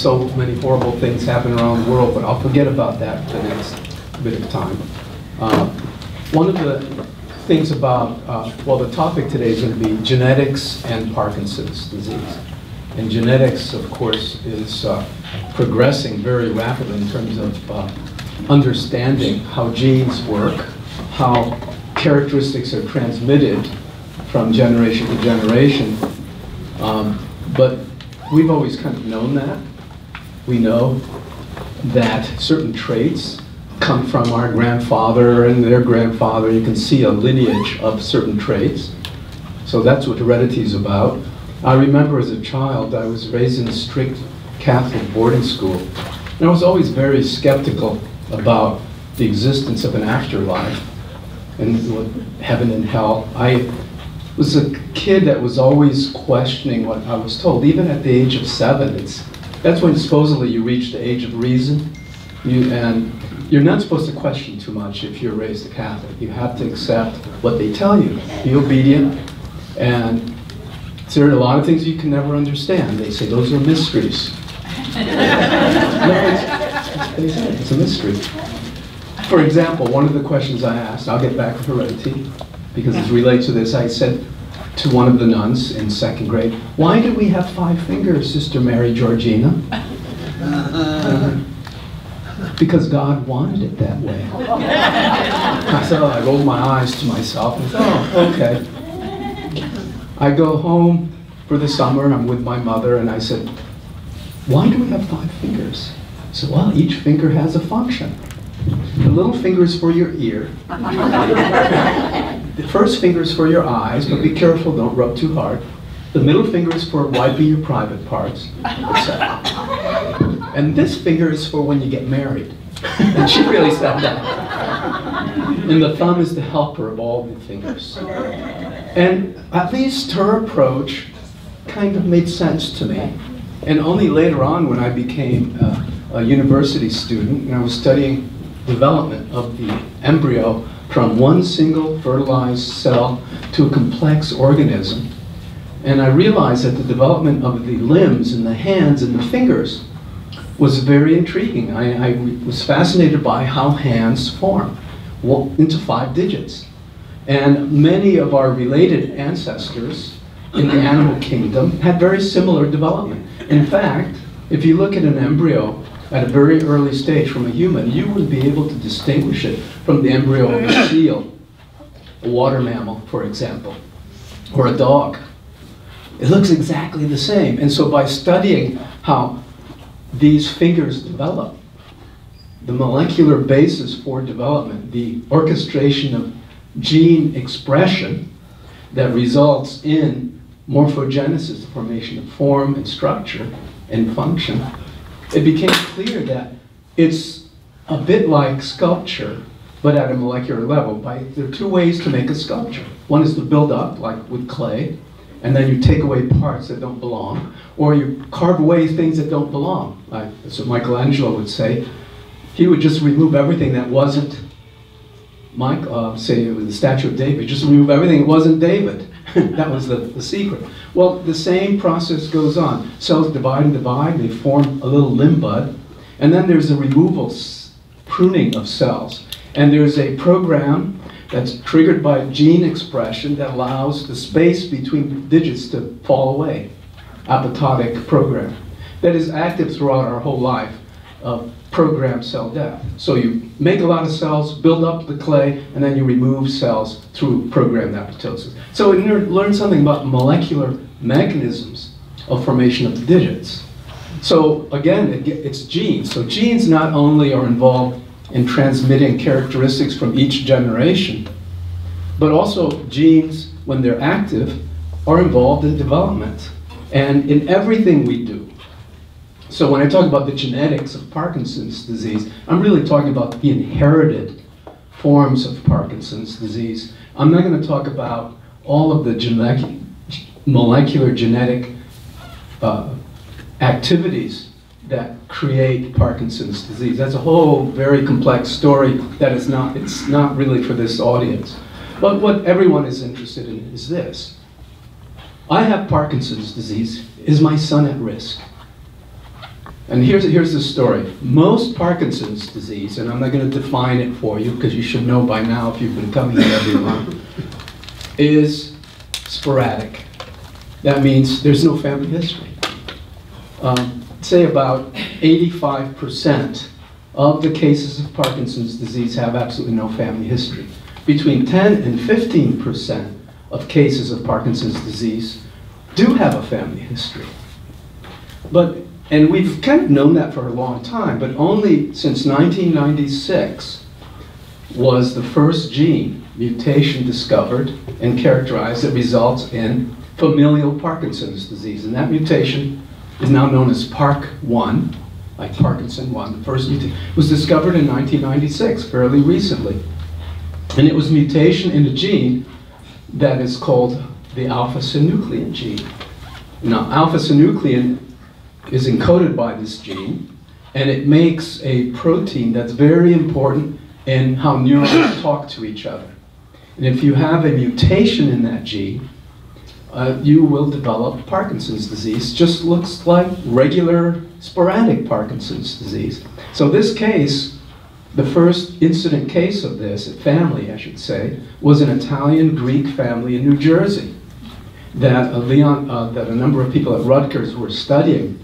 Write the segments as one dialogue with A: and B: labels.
A: So many horrible things happen around the world, but I'll forget about that for the next bit of time. Uh, One of the things about, uh, well, the topic today is going to be genetics and Parkinson's disease. And genetics, of course, is uh, progressing very rapidly in terms of uh, understanding how genes work, how characteristics are transmitted from generation to generation. Um, But we've always kind of known that. We know that certain traits come from our grandfather and their grandfather. You can see a lineage of certain traits. So that's what heredity is about. I remember as a child, I was raised in a strict Catholic boarding school. And I was always very skeptical about the existence of an afterlife and heaven and hell. I was a kid that was always questioning what I was told, even at the age of seven. It's, that's when supposedly you reach the age of reason. You, and you're not supposed to question too much if you're raised a Catholic. You have to accept what they tell you, be obedient, and there are a lot of things you can never understand. They say those are mysteries. no, it's, they say it's a mystery. For example, one of the questions I asked, I'll get back to heredity, because it relates to this. I said to one of the nuns in second grade, why do we have five fingers, Sister Mary Georgina? Uh, because God wanted it that way. I said, oh, I rolled my eyes to myself and said, oh, okay. I go home for the summer and I'm with my mother and I said, why do we have five fingers? So, well, each finger has a function. The little finger is for your ear. the first finger is for your eyes, but be mm-hmm. careful, don't rub too hard. The middle finger is for wiping your private parts, etc. And this finger is for when you get married. and she really said that. And the thumb is the helper of all the fingers. And at least her approach kind of made sense to me. And only later on, when I became a, a university student and I was studying development of the embryo from one single fertilized cell to a complex organism, and I realized that the development of the limbs and the hands and the fingers was very intriguing. I, I was fascinated by how hands form into five digits. And many of our related ancestors in the animal kingdom had very similar development. In fact, if you look at an embryo at a very early stage from a human, you would be able to distinguish it from the embryo of a seal, a water mammal, for example, or a dog. It looks exactly the same. And so by studying how these fingers develop, the molecular basis for development, the orchestration of gene expression that results in morphogenesis, the formation of form and structure and function, it became clear that it's a bit like sculpture, but at a molecular level. By, there are two ways to make a sculpture. One is to build up, like with clay, and then you take away parts that don't belong, or you carve away things that don't belong. Like, that's what Michelangelo would say. He would just remove everything that wasn't, Mike, uh, say it was the statue of David, just remove everything that wasn't David. that was the, the secret. Well, the same process goes on. Cells divide and divide, they form a little limb bud, and then there's a removal, pruning of cells. And there's a program that's triggered by gene expression that allows the space between digits to fall away. Apoptotic program that is active throughout our whole life of programmed cell death. So you make a lot of cells, build up the clay, and then you remove cells through programmed apoptosis. So we learn something about molecular mechanisms of formation of the digits. So again, it, it's genes. So genes not only are involved in transmitting characteristics from each generation, but also genes, when they're active, are involved in development and in everything we do. So when I talk about the genetics of Parkinson's disease, I'm really talking about the inherited forms of Parkinson's disease. I'm not going to talk about all of the genetic, molecular genetic uh, activities that create Parkinson's disease. That's a whole very complex story that is not, it's not really for this audience. But what everyone is interested in is this. I have Parkinson's disease. Is my son at risk? And here's, here's the story. Most Parkinson's disease, and I'm not going to define it for you because you should know by now if you've been coming here every month, is sporadic. That means there's no family history. Um, say about 85% of the cases of Parkinson's disease have absolutely no family history. Between 10 and 15% of cases of Parkinson's disease do have a family history. But and we've kind of known that for a long time, but only since 1996 was the first gene mutation discovered and characterized that results in familial Parkinson's disease. And that mutation is now known as PARK1, like Parkinson 1. The first mutation was discovered in 1996, fairly recently. And it was mutation in a gene that is called the alpha-synuclein gene. Now, alpha-synuclein is encoded by this gene, and it makes a protein that's very important in how neurons talk to each other. And if you have a mutation in that gene, uh, you will develop Parkinson's disease. Just looks like regular sporadic Parkinson's disease. So this case, the first incident case of this, family I should say, was an Italian-Greek family in New Jersey that, Leon, uh, that a number of people at Rutgers were studying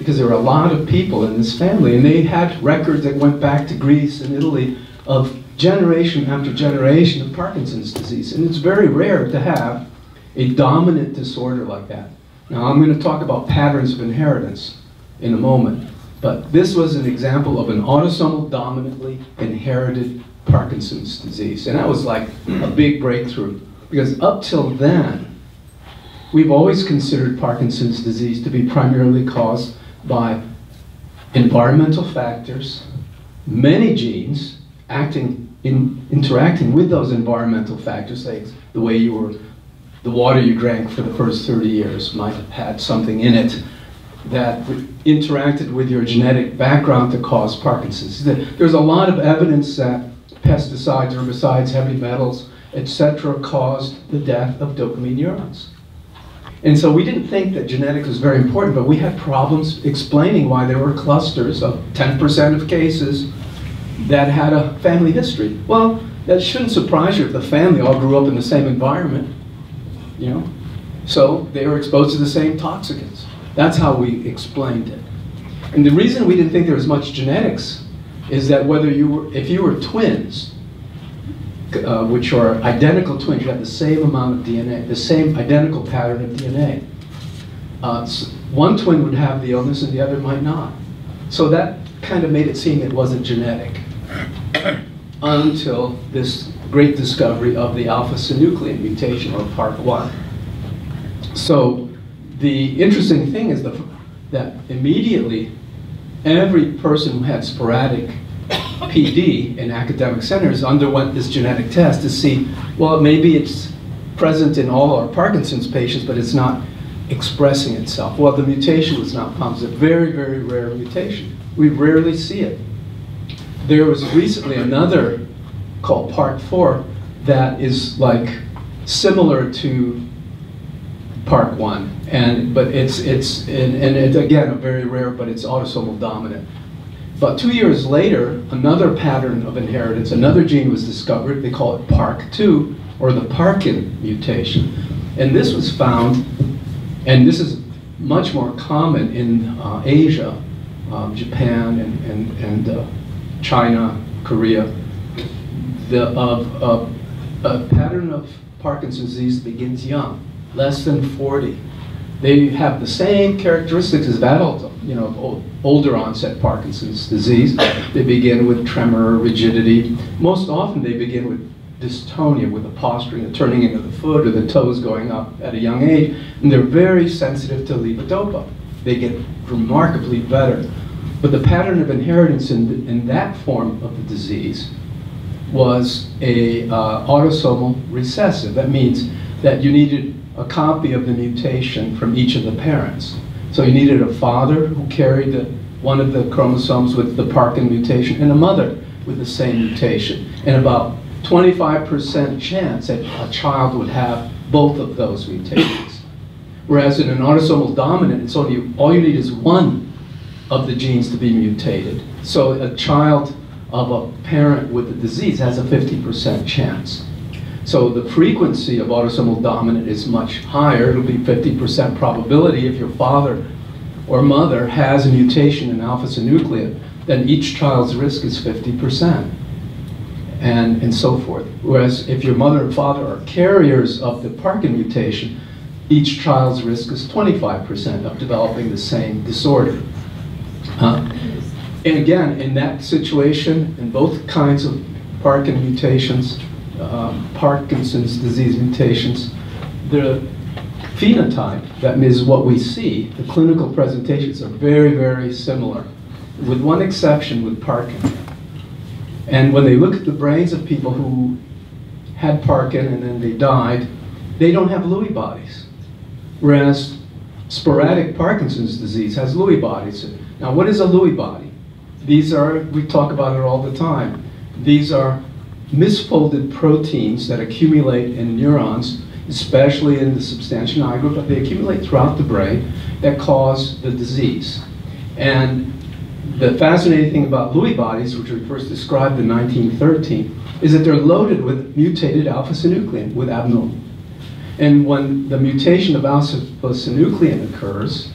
A: because there were a lot of people in this family, and they had records that went back to Greece and Italy of generation after generation of Parkinson's disease. And it's very rare to have a dominant disorder like that. Now, I'm going to talk about patterns of inheritance in a moment, but this was an example of an autosomal dominantly inherited Parkinson's disease. And that was like a big breakthrough, because up till then, we've always considered Parkinson's disease to be primarily caused by environmental factors, many genes acting in interacting with those environmental factors, like the way you were, the water you drank for the first 30 years might have had something in it that interacted with your genetic background to cause Parkinson's. There's a lot of evidence that pesticides, herbicides, heavy metals, etc., caused the death of dopamine neurons. And so we didn't think that genetics was very important, but we had problems explaining why there were clusters of 10% of cases that had a family history. Well, that shouldn't surprise you if the family all grew up in the same environment, you know? So they were exposed to the same toxicants. That's how we explained it. And the reason we didn't think there was much genetics is that whether you were, if you were twins, uh, which are identical twins, you have the same amount of DNA, the same identical pattern of DNA. Uh, so one twin would have the illness and the other might not. So that kind of made it seem it wasn't genetic until this great discovery of the alpha-synuclein mutation, or PARK1. So the interesting thing is the, that immediately every person who had sporadic PD in academic centers underwent this genetic test to see, well, maybe it's present in all our Parkinson's patients, but it's not expressing itself. Well, the mutation was not found. It's a very, very rare mutation. We rarely see it. There was recently another called PARK4 that is like similar to PARK1, and but it's it's and, and it's again a very rare, but it's autosomal dominant. About two years later, another pattern of inheritance, another gene was discovered. They call it PARK2, or the Parkin mutation. And this was found, and this is much more common in uh, Asia, um, Japan and, and, and uh, China, Korea. The, of, uh, a pattern of Parkinson's disease begins young, less than 40. They have the same characteristics as adult, you know, older onset Parkinson's disease. They begin with tremor, rigidity. Most often they begin with dystonia, with the posturing, the turning into the foot or the toes going up at a young age. And they're very sensitive to levodopa. They get remarkably better. But the pattern of inheritance in, in that form of the disease was a uh, autosomal recessive. That means that you needed a copy of the mutation from each of the parents. So you needed a father who carried the one of the chromosomes with the Parkin mutation and a mother with the same mutation. And about 25% chance that a child would have both of those mutations. Whereas in an autosomal dominant, it's only, all you need is one of the genes to be mutated. So a child of a parent with the disease has a 50% chance. So the frequency of autosomal dominant is much higher. It'll be 50% probability if your father or mother has a mutation in alpha-synuclein, then each child's risk is 50%, and, and so forth. Whereas if your mother and father are carriers of the Parkin mutation, each child's risk is 25% of developing the same disorder. Uh, and again, in that situation, in both kinds of Parkin mutations, um, Parkinson's disease mutations, the phenotype, that is what we see, the clinical presentations are very, very similar, with one exception with Parkinson. And when they look at the brains of people who had Parkin and then they died, they don't have Lewy bodies. Whereas sporadic Parkinson's disease has Lewy bodies. Now, what is a Lewy body? These are, we talk about it all the time. These are misfolded proteins that accumulate in neurons especially in the substantia nigra, but they accumulate throughout the brain that cause the disease. And the fascinating thing about Lewy bodies, which we first described in 1913, is that they're loaded with mutated alpha-synuclein, with abnormal. And when the mutation of alpha-synuclein occurs,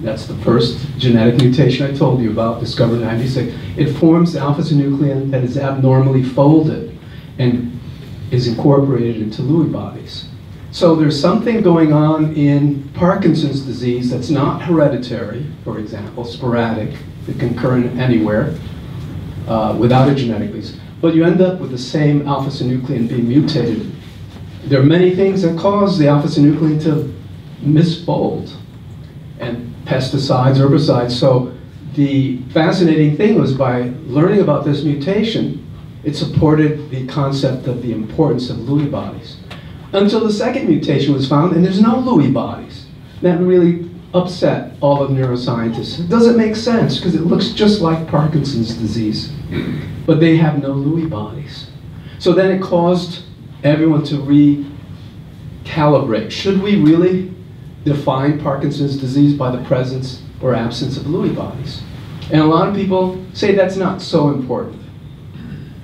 A: that's the first genetic mutation I told you about, discovered in 96, it forms the alpha-synuclein that is abnormally folded. And is incorporated into Lewy bodies. So there's something going on in Parkinson's disease that's not hereditary, for example, sporadic, that can occur anywhere uh, without a genetic reason. But you end up with the same alpha-synuclein being mutated. There are many things that cause the alpha-synuclein to misfold, and pesticides, herbicides. So the fascinating thing was by learning about this mutation, it supported the concept of the importance of Lewy bodies. Until the second mutation was found, and there's no Lewy bodies. That really upset all of neuroscientists. It doesn't make sense because it looks just like Parkinson's disease, but they have no Lewy bodies. So then it caused everyone to recalibrate. Should we really define Parkinson's disease by the presence or absence of Lewy bodies? And a lot of people say that's not so important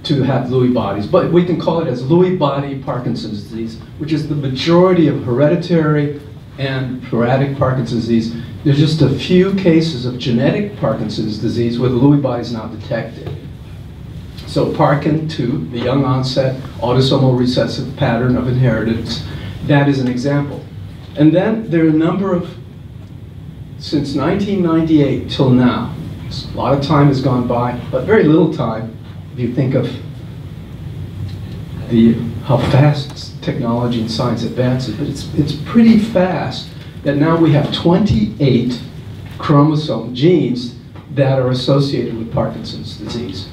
A: to have Lewy bodies, but we can call it as Lewy body Parkinson's disease, which is the majority of hereditary and sporadic Parkinson's disease. There's just a few cases of genetic Parkinson's disease where the Lewy body is not detected. So Parkin 2, the young onset autosomal recessive pattern of inheritance, that is an example. And then there are a number of, since 1998 till now, a lot of time has gone by, but very little time, if you think of the how fast technology and science advances, but it's, it's pretty fast that now we have 28 chromosome genes that are associated with Parkinson's disease.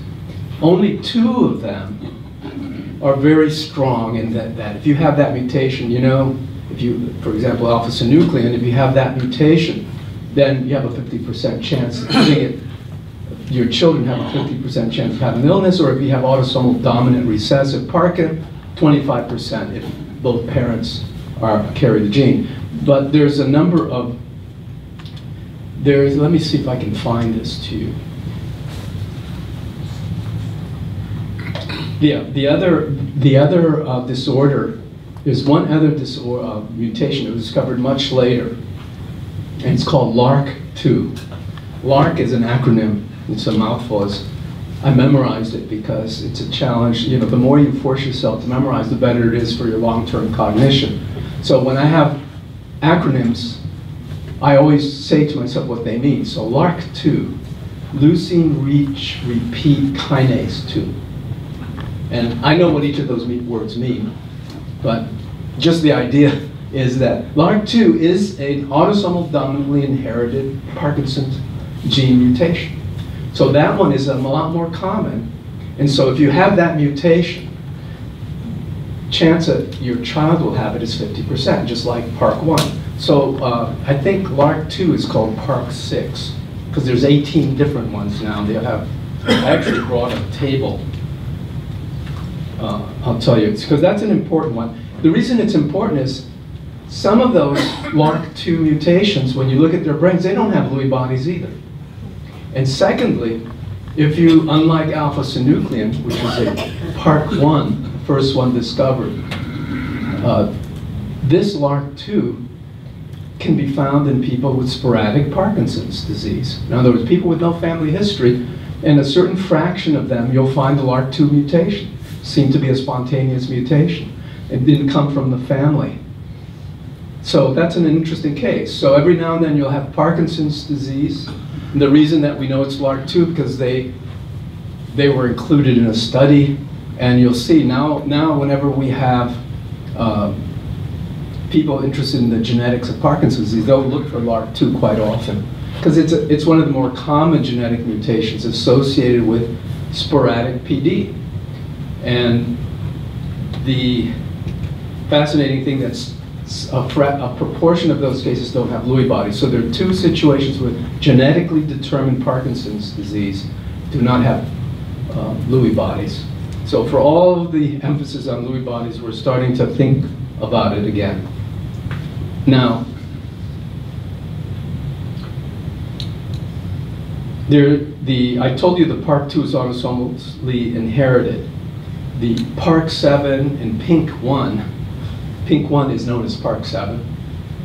A: Only two of them are very strong in that, that if you have that mutation, you know, if you, for example, alpha-synuclein, if you have that mutation, then you have a 50% chance of getting it your children have a 50% chance of having illness, or if you have autosomal dominant recessive Parkin, 25% if both parents are carry the gene. But there's a number of there's let me see if I can find this to you. Yeah, the other the other uh, disorder there's one other disorder uh, mutation that was discovered much later, and it's called LRRK2. LRRK is an acronym it's a mouthful. It's, I memorized it because it's a challenge. You know, the more you force yourself to memorize, the better it is for your long-term cognition. So when I have acronyms, I always say to myself what they mean. So LRRK2, leucine rich repeat kinase 2. And I know what each of those words mean, but just the idea is that LRRK2 is an autosomal dominantly inherited Parkinson's gene mutation. So that one is a lot more common. And so if you have that mutation, chance that your child will have it is 50%, just like PARK1. So uh, I think LRRK2 is called PARK6. because there's 18 different ones now. They have, I actually brought a table. Uh, I'll tell you, because that's an important one. The reason it's important is some of those LRRK2 mutations, when you look at their brains, they don't have Lewy bodies either. And secondly, if you, unlike alpha-synuclein, which is a PARK1, first one discovered, uh, this LRRK2 can be found in people with sporadic Parkinson's disease. In other words, people with no family history, and a certain fraction of them, you'll find the LRRK2 mutation. seem to be a spontaneous mutation. It didn't come from the family. So that's an interesting case. So every now and then you'll have Parkinson's disease. And the reason that we know it's LRRK2 because they they were included in a study, and you'll see now now whenever we have uh, people interested in the genetics of Parkinson's disease, they'll look for LRRK2 quite often because it's it's one of the more common genetic mutations associated with sporadic PD, and the fascinating thing that's a, a, proportion of those cases don't have Lewy bodies. So there are two situations where genetically determined Parkinson's disease do not have uh, Lewy bodies. So for all of the emphasis on Lewy bodies, we're starting to think about it again. Now, there, the, I told you the PARK2 is autosomally inherited. The PARK7 and PINK1 Pink 1 is known as Park 7.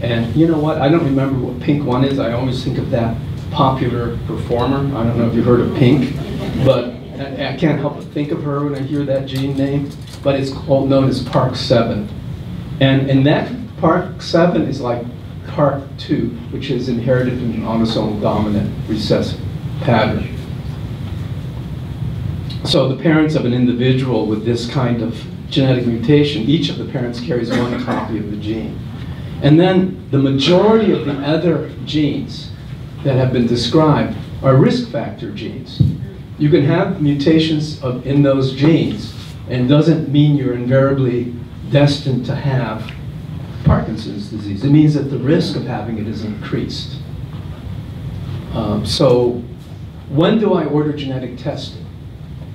A: And you know what? I don't remember what Pink 1 is. I always think of that popular performer. I don't know if you've heard of Pink, but I, I can't help but think of her when I hear that gene name. But it's called, known as Park 7. And, and that Park 7 is like Park 2, which is inherited in an autosomal dominant recessive pattern. So the parents of an individual with this kind of genetic mutation, each of the parents carries one copy of the gene. And then the majority of the other genes that have been described are risk factor genes. You can have mutations of, in those genes, and doesn't mean you're invariably destined to have Parkinson's disease. It means that the risk of having it is increased. Um, so when do I order genetic testing?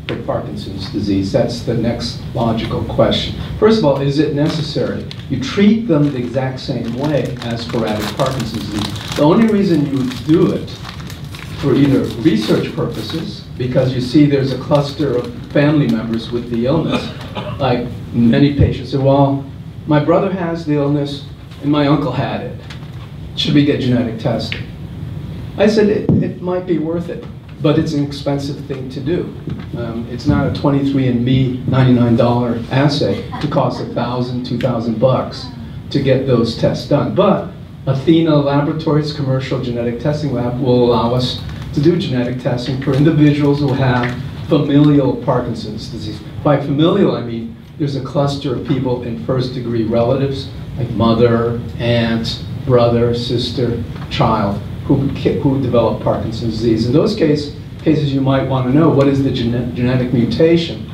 A: For Parkinson's disease? That's the next logical question. First of all, is it necessary? You treat them the exact same way as sporadic Parkinson's disease. The only reason you do it for either research purposes, because you see there's a cluster of family members with the illness, like many patients say, well, my brother has the illness and my uncle had it. Should we get genetic testing? I said it, it might be worth it but it's an expensive thing to do. Um, it's not a 23andMe $99 assay to cost a thousand, two thousand bucks to get those tests done. But Athena Laboratories commercial genetic testing lab will allow us to do genetic testing for individuals who have familial Parkinson's disease. By familial, I mean there's a cluster of people in first degree relatives, like mother, aunt, brother, sister, child, who, who develop Parkinson's disease. In those case, cases, you might want to know what is the gene genetic mutation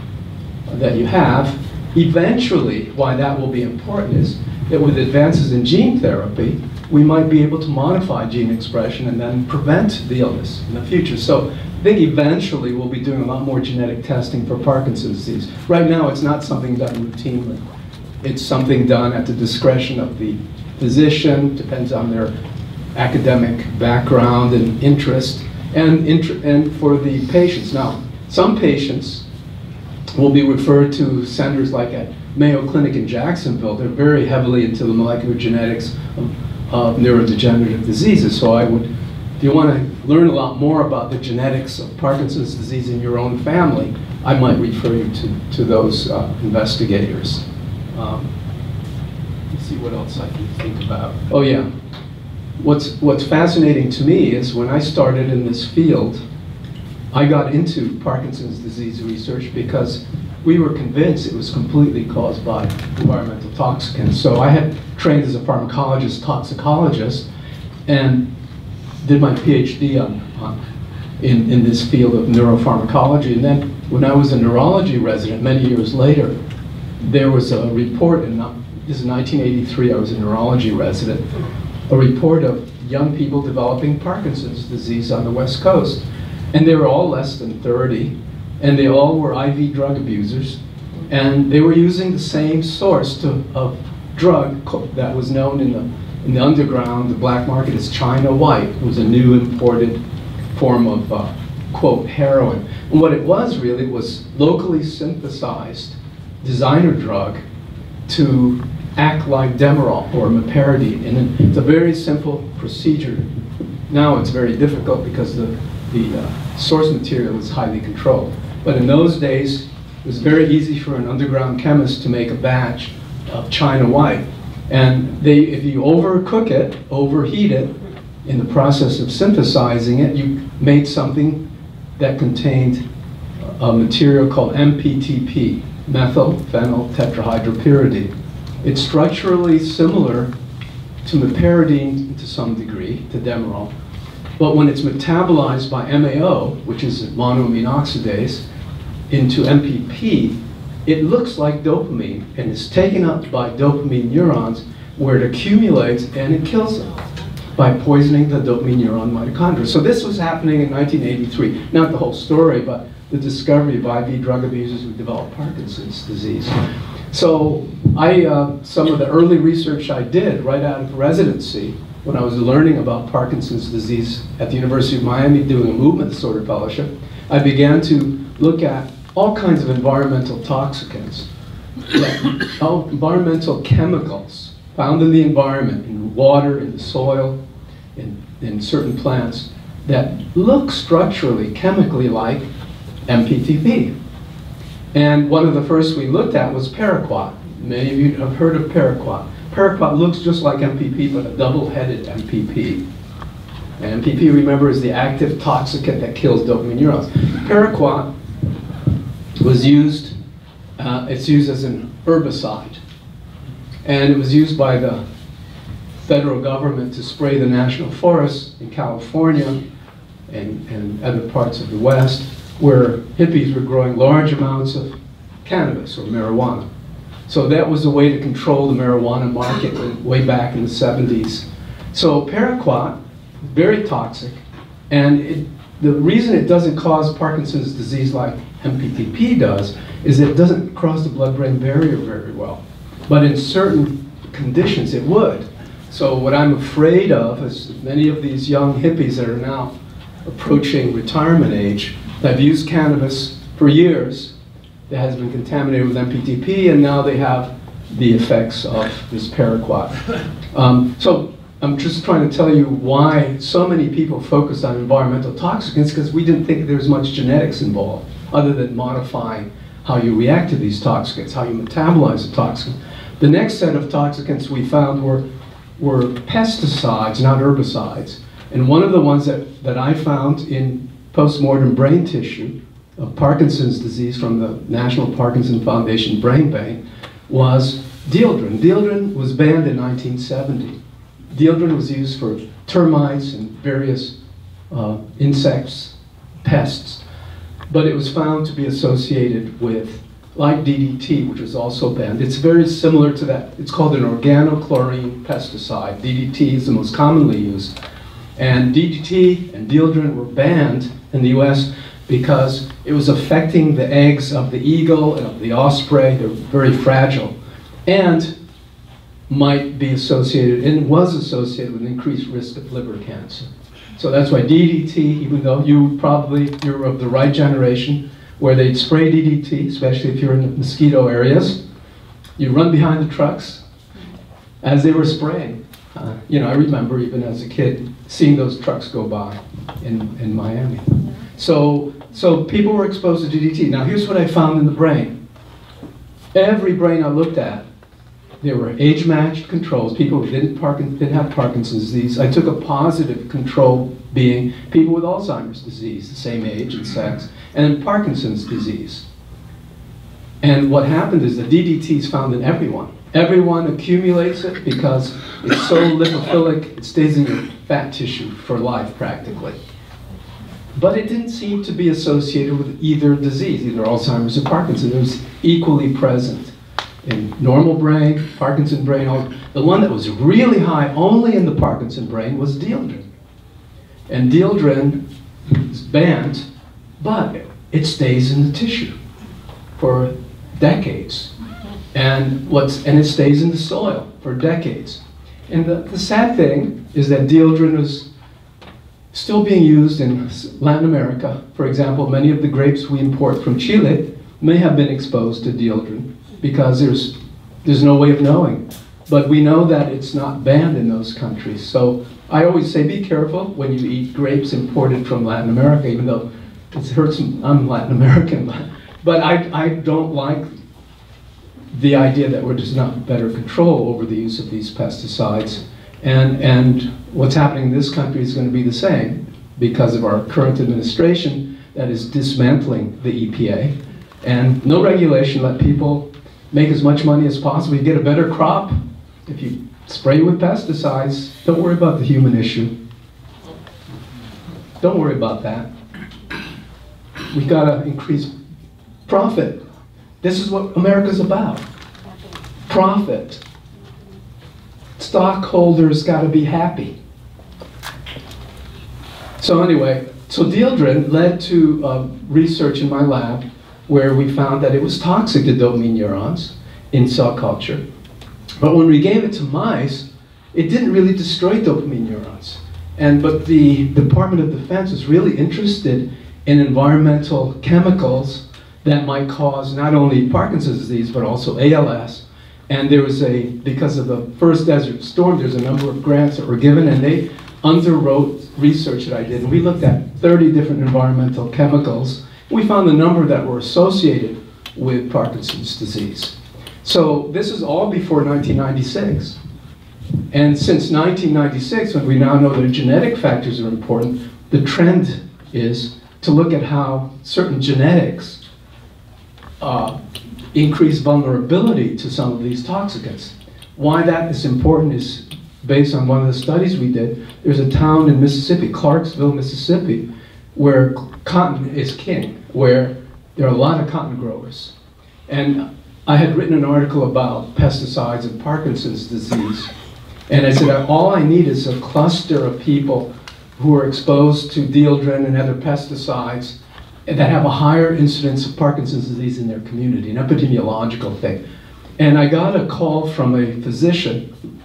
A: that you have. Eventually, why that will be important is that with advances in gene therapy, we might be able to modify gene expression and then prevent the illness in the future. So I think eventually we'll be doing a lot more genetic testing for Parkinson's disease. Right now, it's not something done routinely. It's something done at the discretion of the physician, depends on their academic background and interest, and, and for the patients. Now, some patients will be referred to centers like at Mayo Clinic in Jacksonville. They're very heavily into the molecular genetics of, of neurodegenerative diseases. So I would, if you want to learn a lot more about the genetics of Parkinson's disease in your own family, I might refer you to, to those uh, investigators. Um, let's see what else I can think about. Oh yeah, what's, what's fascinating to me is when I started in this field, I got into Parkinson's disease research because we were convinced it was completely caused by environmental toxicants. So I had trained as a pharmacologist, toxicologist, and did my PhD on, on in, in this field of neuropharmacology. And then when I was a neurology resident many years later, there was a report in, this is 1983, I was a neurology resident, a report of young people developing Parkinson's disease on the West Coast. And they were all less than 30, and they all were IV drug abusers. And they were using the same source to, of drug that was known in the, in the underground, the black market, as China White. It was a new imported form of, uh, quote, heroin. And what it was really was locally synthesized designer drug to act like Demerol or meperidine. And it's a very simple procedure. Now it's very difficult because the, the uh, source material is highly controlled. But in those days, it was very easy for an underground chemist to make a batch of China White. And they, if you overcook it, overheat it, in the process of synthesizing it, you made something that contained a material called MPTP, methyl phenyl tetrahydropyridine. It's structurally similar to meperidine to some degree, to Demerol, but when it's metabolized by MAO, which is monoamine oxidase, into MPP, it looks like dopamine and is taken up by dopamine neurons where it accumulates and it kills them by poisoning the dopamine neuron mitochondria. So this was happening in 1983. Not the whole story, but the discovery of IV drug abusers who developed Parkinson's disease. So I, uh, some of the early research I did right out of residency when I was learning about Parkinson's disease at the University of Miami doing a movement disorder fellowship, I began to look at all kinds of environmental toxicants, environmental chemicals found in the environment, in water, in the soil, in, in certain plants, that look structurally, chemically like MPTP. And one of the first we looked at was paraquat. Many of you have heard of paraquat. Paraquat looks just like MPP, but a double-headed MPP. And MPP, remember, is the active toxicant that kills dopamine neurons. Paraquat was used, uh, it's used as an herbicide. And it was used by the federal government to spray the national forests in California and, and other parts of the West where hippies were growing large amounts of cannabis or marijuana. So that was a way to control the marijuana market way back in the 70s. So paraquat, very toxic, and it, the reason it doesn't cause Parkinson's disease like MPTP does is it doesn't cross the blood-brain barrier very well. But in certain conditions it would. So what I'm afraid of is many of these young hippies that are now approaching retirement age have used cannabis for years that has been contaminated with MPTP and now they have the effects of this paraquat. Um, so I'm just trying to tell you why so many people focused on environmental toxicants because we didn't think there was much genetics involved other than modifying how you react to these toxicants, how you metabolize the toxin. The next set of toxicants we found were, were pesticides, not herbicides. And one of the ones that, that I found in postmortem brain tissue of Parkinson's disease from the National Parkinson Foundation Brain Bank was dieldrin. Dieldrin was banned in 1970. Dieldrin was used for termites and various uh, insects, pests, but it was found to be associated with like DDT, which was also banned. It's very similar to that. It's called an organochlorine pesticide. DDT is the most commonly used. And DDT and dieldrin were banned in the US because it was affecting the eggs of the eagle and of the osprey. They're very fragile. And might be associated, and was associated with increased risk of liver cancer. So that's why DDT, even though you probably, you're of the right generation, where they'd spray DDT, especially if you're in the mosquito areas. You run behind the trucks as they were spraying. Uh, you know, I remember even as a kid seeing those trucks go by in, in Miami. So, so people were exposed to DDT. Now here's what I found in the brain. Every brain I looked at, there were age-matched controls, people who didn't, didn't have Parkinson's disease. I took a positive control being people with Alzheimer's disease, the same age and sex, and Parkinson's disease. And what happened is the DDT is found in everyone. Everyone accumulates it because it's so lipophilic, it stays in your fat tissue for life practically. But it didn't seem to be associated with either disease, either Alzheimer's or Parkinson's. It was equally present. in normal brain, Parkinson brain. The one that was really high only in the Parkinson brain was dieldrin. And dieldrin is banned, but it stays in the tissue for decades. And, what's, and it stays in the soil for decades. And the, the sad thing is that dieldrin is still being used in Latin America. For example, many of the grapes we import from Chile may have been exposed to dieldrin because there's, there's no way of knowing. But we know that it's not banned in those countries. So I always say be careful when you eat grapes imported from Latin America, even though it hurts, I'm Latin American. But I, I don't like the idea that we're just not better control over the use of these pesticides. And, and what's happening in this country is going to be the same because of our current administration that is dismantling the EPA. And no regulation, let people make as much money as possible. You get a better crop if you spray with pesticides. Don't worry about the human issue. Don't worry about that. We've got to increase profit. This is what America's about. Profit. Stockholders got to be happy. So anyway, so dieldrin led to uh, research in my lab where we found that it was toxic to dopamine neurons in cell culture. But when we gave it to mice, it didn't really destroy dopamine neurons. And but the Department of Defense was really interested in environmental chemicals that might cause not only Parkinson's disease, but also ALS. And there was a, because of the first Desert Storm, there's a number of grants that were given, and they underwrote research that I did. And we looked at 30 different environmental chemicals. We found the number that were associated with Parkinson's disease. So this is all before 1996. And since 1996, when we now know that genetic factors are important, the trend is to look at how certain genetics uh, increased vulnerability to some of these toxicants. Why that is important is based on one of the studies we did. There's a town in Mississippi, Clarksville, Mississippi, where cotton is king, where there are a lot of cotton growers. And I had written an article about pesticides and Parkinson's disease. And I said, all I need is a cluster of people who are exposed to dieldrin and other pesticides that have a higher incidence of Parkinson's disease in their community, an epidemiological thing. And I got a call from a physician,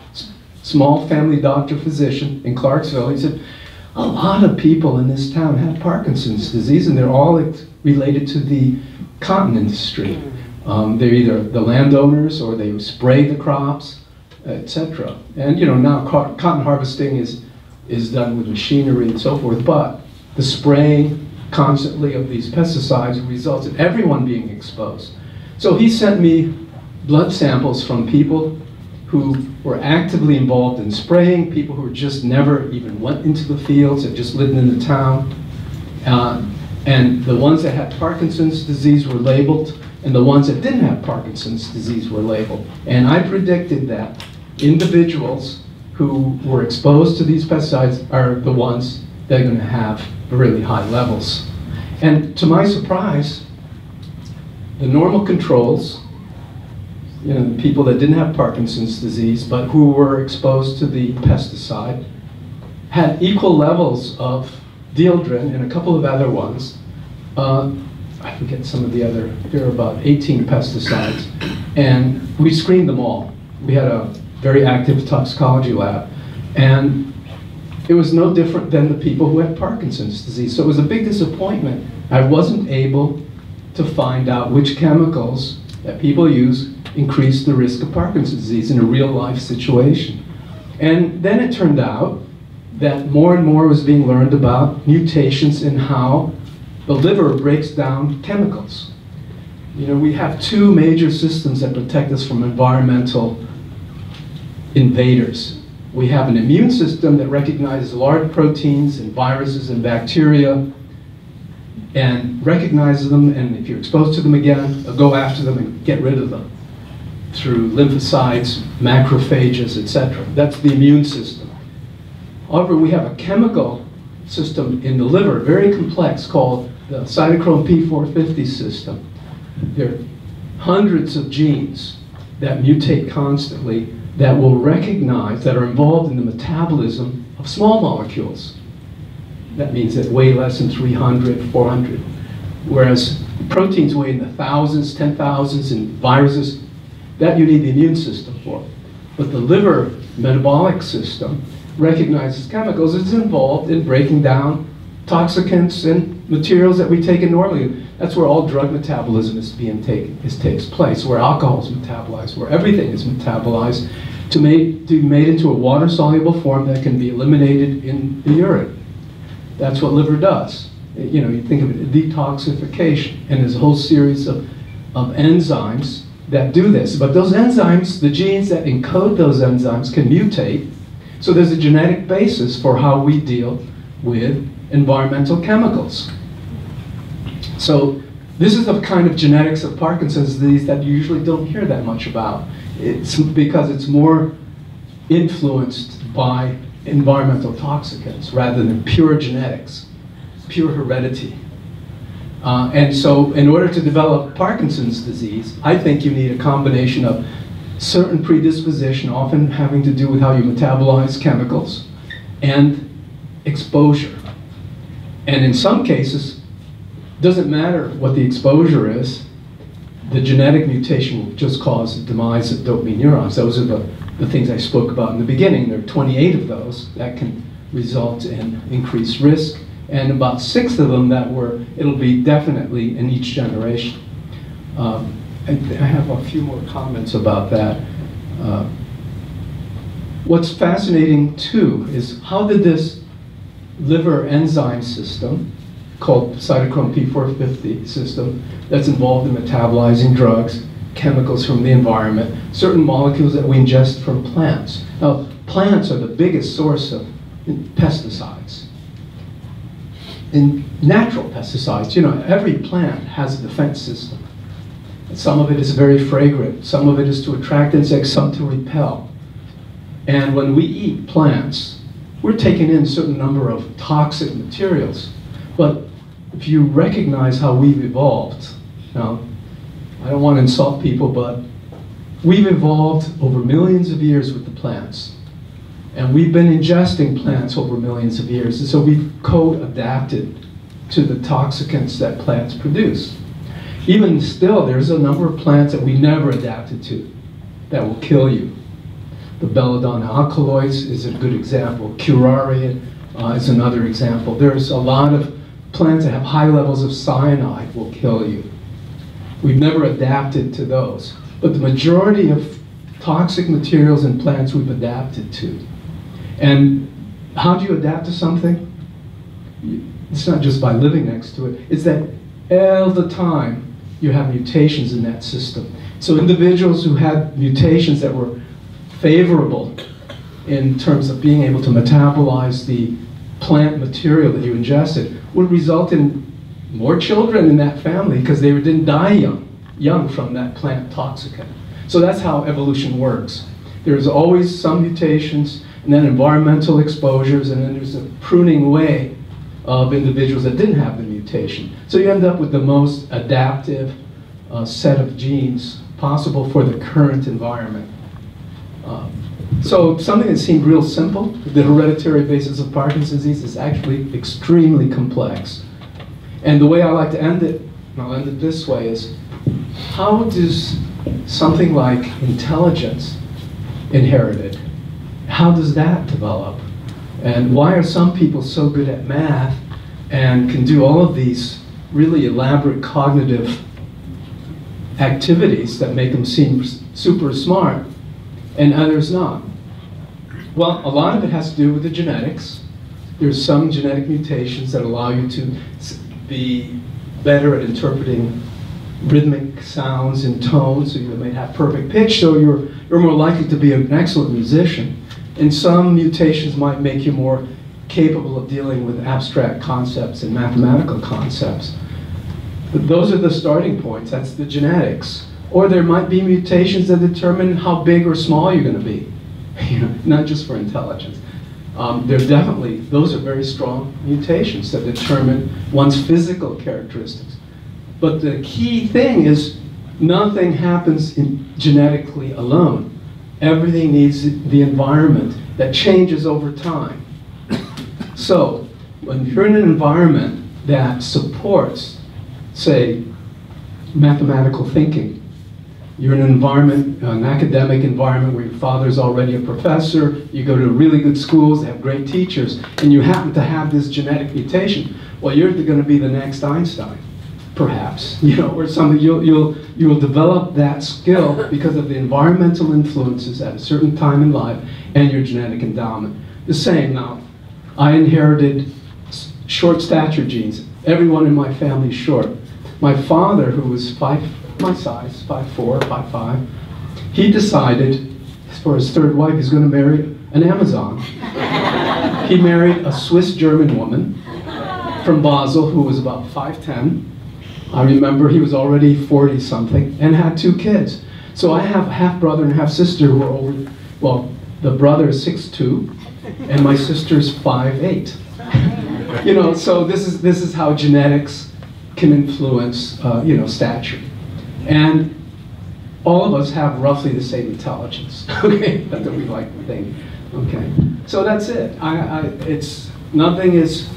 A: small family doctor physician in Clarksville. He said, a lot of people in this town have Parkinson's disease, and they're all related to the cotton industry. Um, they're either the landowners or they spray the crops, etc. And you know now cotton harvesting is is done with machinery and so forth, but the spraying, constantly of these pesticides results in everyone being exposed. So he sent me blood samples from people who were actively involved in spraying, people who just never even went into the fields, had just lived in the town. Uh, and the ones that had Parkinson's disease were labeled, and the ones that didn't have Parkinson's disease were labeled. And I predicted that individuals who were exposed to these pesticides are the ones that are going to have really high levels. And to my surprise, the normal controls, you know, the people that didn't have Parkinson's disease, but who were exposed to the pesticide, had equal levels of dieldrin and a couple of other ones. Uh, I forget some of the other, there are about 18 pesticides. And we screened them all. We had a very active toxicology lab. And it was no different than the people who had Parkinson's disease. So it was a big disappointment. I wasn't able to find out which chemicals that people use increase the risk of Parkinson's disease in a real life situation. And then it turned out that more and more was being learned about mutations in how the liver breaks down chemicals. You know, we have two major systems that protect us from environmental invaders we have an immune system that recognizes large proteins and viruses and bacteria and recognizes them, and if you're exposed to them again, uh, go after them and get rid of them through lymphocytes, macrophages, etc. That's the immune system. However, we have a chemical system in the liver, very complex, called the cytochrome P450 system. There are hundreds of genes that mutate constantly that will recognize, that are involved in the metabolism of small molecules. That means that weigh less than 300, 400. Whereas proteins weigh in the thousands, ten thousands, and viruses, that you need the immune system for. But the liver metabolic system recognizes chemicals. It's involved in breaking down toxicants and materials that we take in normally. That's where all drug metabolism is being taken, is takes place, where alcohol is metabolized, where everything is metabolized to, make, to be made into a water-soluble form that can be eliminated in the urine. That's what liver does. You know, you think of it, detoxification, and there's a whole series of, of enzymes that do this. But those enzymes, the genes that encode those enzymes can mutate. So there's a genetic basis for how we deal with environmental chemicals. So this is the kind of genetics of Parkinson's disease that you usually don't hear that much about. It's because it's more influenced by environmental toxicants rather than pure genetics, pure heredity. Uh, and so in order to develop Parkinson's disease, I think you need a combination of certain predisposition, often having to do with how you metabolize chemicals, and exposure. And in some cases, doesn't matter what the exposure is, the genetic mutation will just cause the demise of dopamine neurons. Those are the, the things I spoke about in the beginning. There are 28 of those that can result in increased risk, and about six of them that were, it'll be definitely in each generation. Um, I, have a few more comments about that. Uh, what's fascinating too is how did this liver enzyme system called cytochrome P450 system that's involved in metabolizing drugs, chemicals from the environment, certain molecules that we ingest from plants. Now, plants are the biggest source of pesticides. In natural pesticides, you know, every plant has a defense system. Some of it is very fragrant, some of it is to attract insects, some to repel. And when we eat plants, we're taking in a certain number of toxic materials. But if you recognize how we've evolved, now, I don't want to insult people, but we've evolved over millions of years with the plants. And we've been ingesting plants over millions of years. And so we've co-adapted to the toxicants that plants produce. Even still, there's a number of plants that we never adapted to that will kill you. The belladonna alkaloids is a good example. Curare uh, is another example. There's a lot of plants that have high levels of cyanide will kill you. We've never adapted to those. But the majority of toxic materials in plants we've adapted to. And how do you adapt to something? It's not just by living next to it. It's that all the time you have mutations in that system. So individuals who had mutations that were favorable in terms of being able to metabolize the plant material that you ingested would result in more children in that family because they didn't die young, young from that plant toxicant. So that's how evolution works. There's always some mutations, and then environmental exposures, and then there's a pruning away of individuals that didn't have the mutation. So you end up with the most adaptive uh, set of genes possible for the current environment. So something that seemed real simple, the hereditary basis of Parkinson's disease, is actually extremely complex. And the way I like to end it, and I'll end it this way, is how does something like intelligence inherited, how does that develop? And why are some people so good at math and can do all of these really elaborate cognitive activities that make them seem super smart and others not? Well, a lot of it has to do with the genetics. There's some genetic mutations that allow you to be better at interpreting rhythmic sounds and tones, so you may have perfect pitch, so you're, you're more likely to be an excellent musician. And some mutations might make you more capable of dealing with abstract concepts and mathematical concepts. But those are the starting points, that's the genetics. Or there might be mutations that determine how big or small you're going to be, you know, not just for intelligence. Um, they're definitely, those are very strong mutations that determine one's physical characteristics. But the key thing is nothing happens genetically alone. Everything needs the environment that changes over time. So, when you're in an environment that supports, say, mathematical thinking, you're in an environment, an academic environment where your father's already a professor, you go to really good schools, have great teachers, and you happen to have this genetic mutation, well, you're going to be the next Einstein, perhaps, you know, or something. You'll, you'll, you'll develop that skill because of the environmental influences at a certain time in life and your genetic endowment. The same now. I inherited short stature genes. Everyone in my family is short. My father, who was five my size, 5'4", 5'5", he decided for his third wife he's going to marry an Amazon. he married a Swiss-German woman from Basel who was about 5'10". I remember he was already 40-something and had two kids. So I have a half-brother and half-sister who are over, well, the brother is 6'2", and my sister sister's 5'8". you know, so this is, this is how genetics can influence, uh, you know, stature. And all of us have roughly the same intelligence. okay, that's what we like to think. Okay, so that's it. I, I, it's nothing is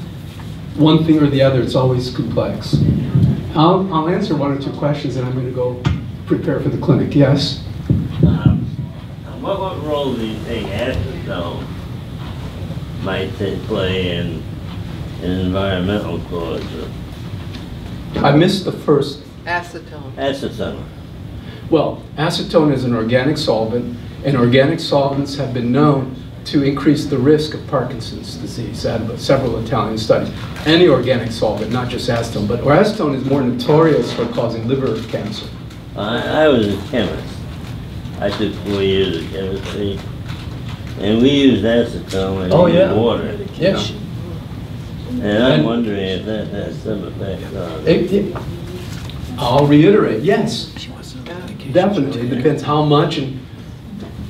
A: one thing or the other. It's always complex. I'll, I'll answer one or two questions, and I'm going to go prepare for the clinic. Yes.
B: Um, what, what role do you think acetone might play in, in environmental causes?
A: I missed the first
C: Acetone.
B: Acetone.
A: Well, acetone is an organic solvent, and organic solvents have been known to increase the risk of Parkinson's disease out of several Italian studies. Any organic solvent, not just acetone, but acetone is more notorious for causing liver cancer.
B: I, I was a chemist. I took four years of chemistry, and we used acetone in
A: Oh, yeah.
B: water.
A: Yeah.
B: And I'm
A: And-
B: wondering if that has some effect on
A: It- it- I'll reiterate, yes, definitely. It depends how much and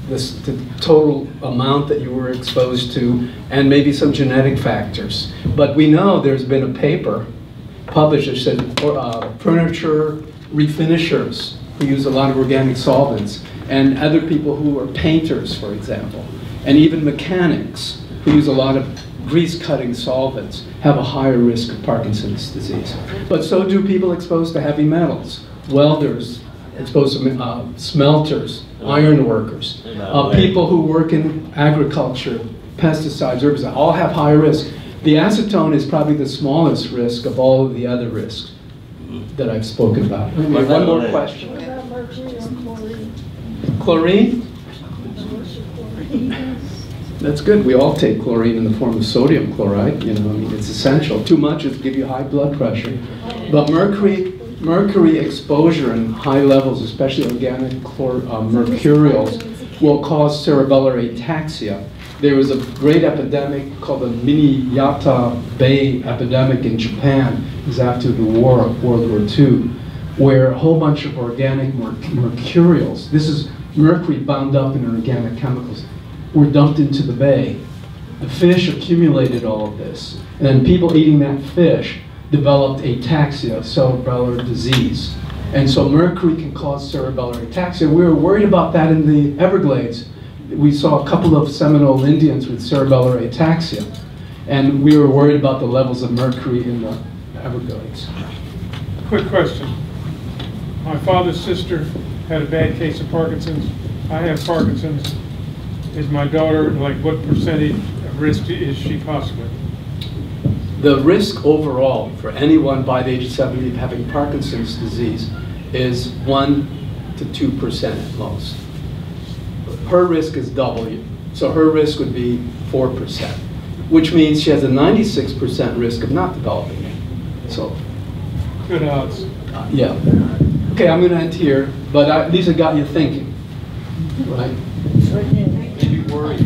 A: this, the total amount that you were exposed to, and maybe some genetic factors. But we know there's been a paper published that said uh, furniture refinishers who use a lot of organic solvents, and other people who are painters, for example, and even mechanics who use a lot of grease-cutting solvents have a higher risk of Parkinson's disease. But so do people exposed to heavy metals, welders, exposed to uh, smelters, iron workers, uh, people who work in agriculture, pesticides, herbicides, all have higher risk. The acetone is probably the smallest risk of all of the other risks that I've spoken about. Okay, one more question.
D: What about mercury or chlorine?
A: Chlorine? That's good. We all take chlorine in the form of sodium chloride. You know, I mean, it's essential. Too much is give you high blood pressure. But mercury, mercury exposure in high levels, especially organic chlor, uh, mercurials, will cause cerebellar ataxia. There was a great epidemic called the Minamata Bay epidemic in Japan. It was after the war, of World War II, where a whole bunch of organic merc mercurials, this is mercury bound up in organic chemicals, were dumped into the bay. The fish accumulated all of this, and then people eating that fish developed ataxia, cerebellar disease. And so mercury can cause cerebellar ataxia. We were worried about that in the Everglades. We saw a couple of Seminole Indians with cerebellar ataxia, and we were worried about the levels of mercury in the Everglades.
E: Quick question. My father's sister had a bad case of Parkinson's. I have Parkinson's. Is my daughter, like, what percentage of risk is she possibly?
A: The risk overall for anyone by the age of 70 of having Parkinson's disease is 1 to 2% at most. Her risk is double, so her risk would be 4%, which means she has a 96% risk of not developing it. So,
E: Good odds.
A: uh, yeah. Okay, I'm going to end here, but I- these have got you thinking, right? worry.